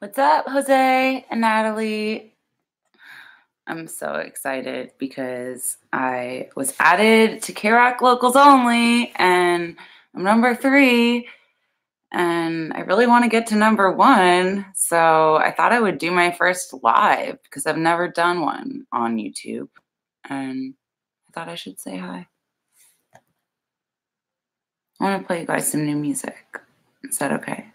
What's up, Jose and Natalie? I'm so excited because I was added to KROQ Locals Only and I'm number three. And I really want to get to number one. So I thought I would do my first live because I've never done one on YouTube. And I thought I should say hi. I want to play you guys some new music. Is that okay?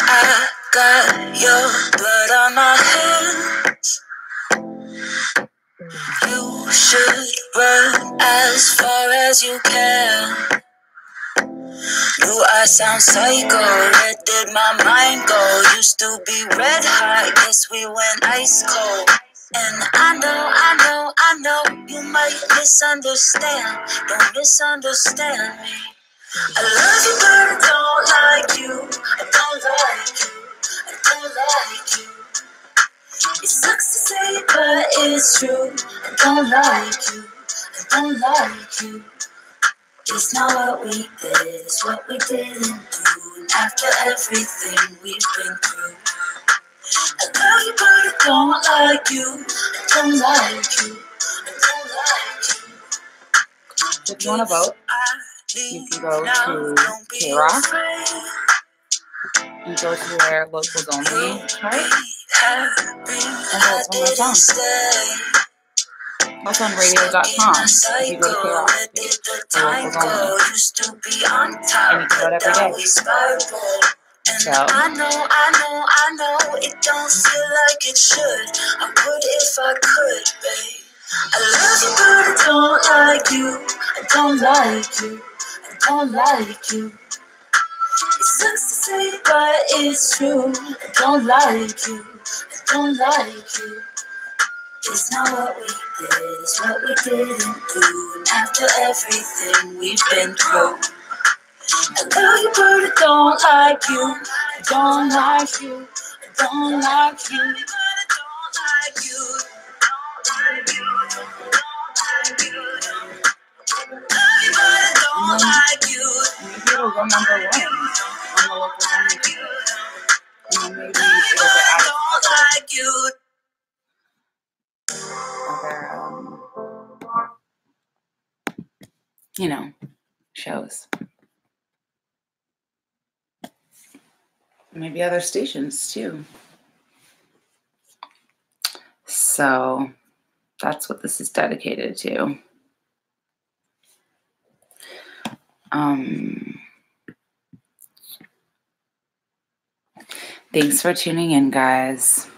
I got your blood on my hands. You should run as far as you can. Do I sound psycho? Where did my mind go? Used to be red hot, guess we went ice cold. And I know, I know, I know you might misunderstand. Don't misunderstand me. I love you, but I don't like you. I don't like you. I don't like you. It sucks to say, but it's true. I don't like you. I don't like you. It's not what we did, it's what we didn't do. And after everything we've been through, I love you, but I don't like you. I don't like you. I don't like you. If you want to vote, you can go to KROQ and go to their locals only chart and vote for my song. Also on radio.com if you go to KROQ for locals only. Used to be on top, And you can vote every day. we spiral. And So- I know, I know, I know it don't feel like it should. I would if I could, babe. I love you, but I don't like you. I don't like you. Don't like you. It sucks to say, but it's true. I don't like you. I don't like you. It's not what we did, it's what we didn't do. And after everything we've been through, I love you, but I don't like you. I don't like you. I don't like you. But I don't like you. I don't like you. Maybe it'll go number one on the locals only. And maybe added to other, um, you know, shows. Maybe other stations too. So that's what this is dedicated to. Um, thanks for tuning in, guys.